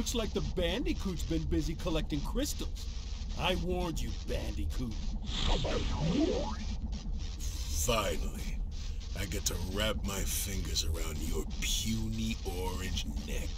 Looks like the Bandicoot's been busy collecting crystals. I warned you, Bandicoot. Finally, I get to wrap my fingers around your puny orange neck.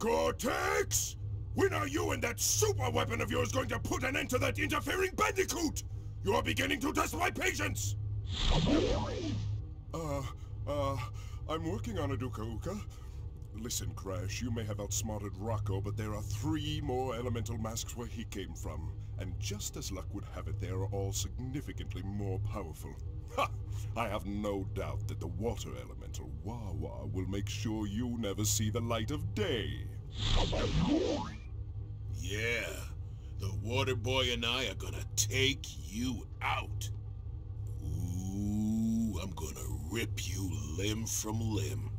Cortex! When are you and that super weapon of yours going to put an end to that interfering bandicoot? You're beginning to test my patience! Uh, uh, I'm working on a Uka Uka. Listen, Crash, you may have outsmarted Rok-Ko, but there are three more elemental masks where he came from. And just as luck would have it, they are all significantly more powerful. Ha! I have no doubt that the water elemental, Wawa, will make sure you never see the light of day. Yeah, the water boy and I are gonna take you out. Ooh, I'm gonna rip you limb from limb.